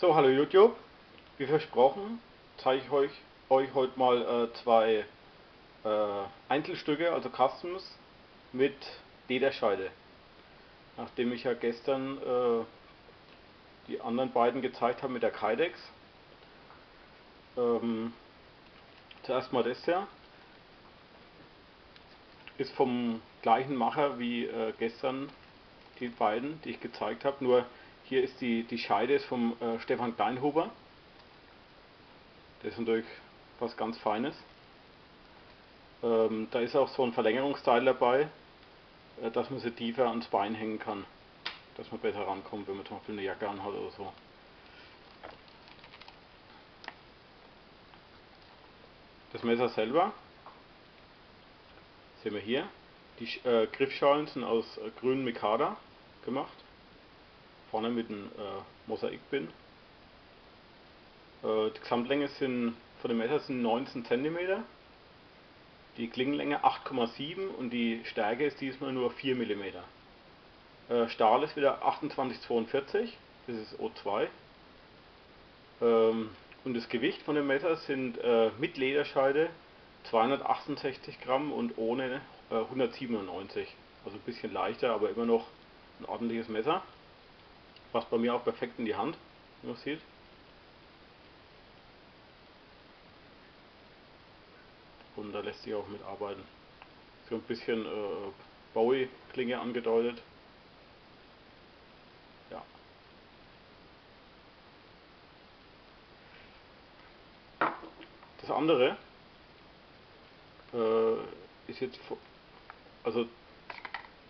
So, hallo YouTube. Wie versprochen zeige ich euch, euch heute mal äh, zwei äh, Einzelstücke, also Customs mit Lederscheide. Nachdem ich ja gestern äh, die anderen beiden gezeigt habe mit der Kydex. Ähm, zuerst mal das hier. Ist vom gleichen Macher wie äh, gestern die beiden, die ich gezeigt habe, nur hier ist die, die Scheide vom äh, Stefan Kleinhuber. Das ist natürlich was ganz Feines. Ähm, da ist auch so ein Verlängerungsteil dabei, äh, dass man sie tiefer ans Bein hängen kann. Dass man besser rankommt, wenn man zum Beispiel eine Jacke anhat oder so. Das Messer selber sehen wir hier. Die äh, Griffschalen sind aus äh, grünem Mikada gemacht vorne mit einem äh, Mosaikbin. Äh, die Gesamtlänge sind von dem Messer sind 19 cm, die Klingenlänge 8,7 und die Stärke ist diesmal nur 4 mm. Äh, Stahl ist wieder 2842, das ist O2. Ähm, und das Gewicht von dem Messer sind äh, mit Lederscheide 268 Gramm und ohne 197. Äh, also ein bisschen leichter, aber immer noch ein ordentliches Messer. Passt bei mir auch perfekt in die Hand, wie man sieht. Und da lässt sich auch mit arbeiten. So ein bisschen äh, Bowie-Klinge angedeutet. Ja. Das andere äh, ist jetzt, also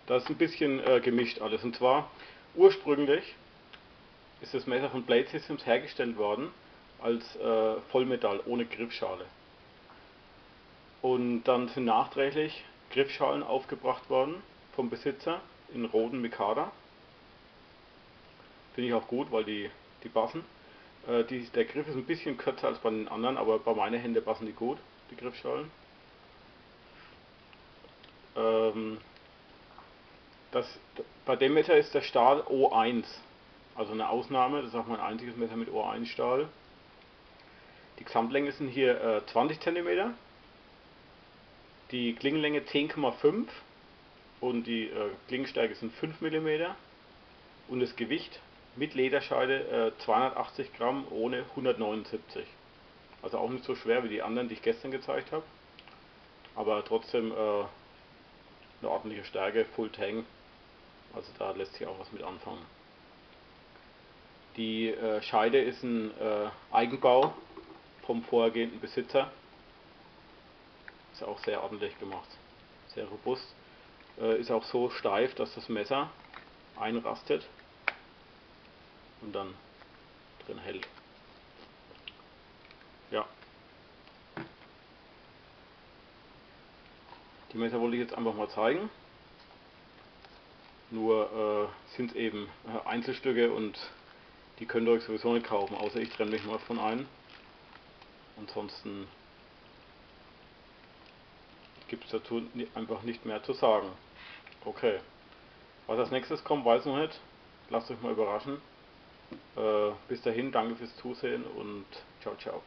da ist ein bisschen äh, gemischt alles. Und zwar ursprünglich ist das Messer von Blade Systems hergestellt worden als äh, Vollmetall ohne Griffschale. Und dann sind nachträglich Griffschalen aufgebracht worden vom Besitzer in roten Mikada. Finde ich auch gut, weil die, die passen. Äh, die, der Griff ist ein bisschen kürzer als bei den anderen, aber bei meinen Händen passen die gut, die Griffschalen. Ähm, das, bei dem Messer ist der Stahl O1. Also eine Ausnahme, das ist auch mein einziges Messer mit Ohr 1 Stahl. Die Gesamtlänge sind hier äh, 20 cm, die Klingenlänge 10,5 und die äh, Klingenstärke sind 5 mm und das Gewicht mit Lederscheide äh, 280 Gramm ohne 179. Also auch nicht so schwer wie die anderen, die ich gestern gezeigt habe, aber trotzdem äh, eine ordentliche Stärke, Full Tang, also da lässt sich auch was mit anfangen. Die äh, Scheide ist ein äh, Eigenbau vom vorhergehenden Besitzer. Ist auch sehr ordentlich gemacht, sehr robust. Äh, ist auch so steif, dass das Messer einrastet und dann drin hält. Ja. Die Messer wollte ich jetzt einfach mal zeigen. Nur äh, sind eben äh, Einzelstücke und die könnt ihr euch sowieso nicht kaufen, außer ich trenne mich mal von einem. Ansonsten gibt es dazu einfach nicht mehr zu sagen. Okay. Was als nächstes kommt, weiß noch nicht. Lasst euch mal überraschen. Äh, bis dahin, danke fürs Zusehen und ciao, ciao.